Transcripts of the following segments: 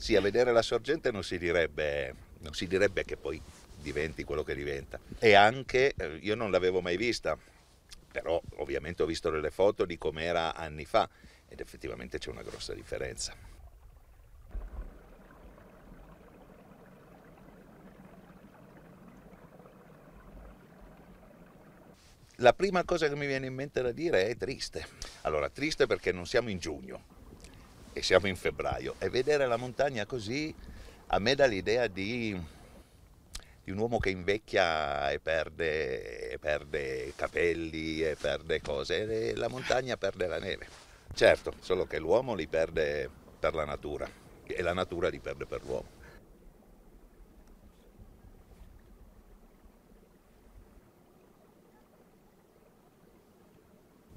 Sì, a vedere la sorgente non si direbbe, non si direbbe che poi diventi quello che diventa. E anche, eh, io non l'avevo mai vista, però ovviamente ho visto delle foto di com'era anni fa ed effettivamente c'è una grossa differenza. La prima cosa che mi viene in mente da dire è triste. Allora, triste perché non siamo in giugno e siamo in febbraio e vedere la montagna così a me dà l'idea di, di un uomo che invecchia e perde, e perde capelli e perde cose e la montagna perde la neve. Certo, solo che l'uomo li perde per la natura e la natura li perde per l'uomo.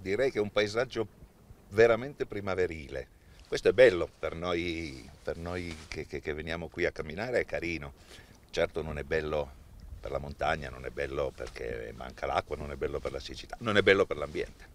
direi che è un paesaggio veramente primaverile. Questo è bello per noi, per noi che, che, che, veniamo qui a camminare, è carino. Certo non è bello per la montagna, non è bello perché manca l'acqua, non è bello per la siccità, non è bello per l'ambiente.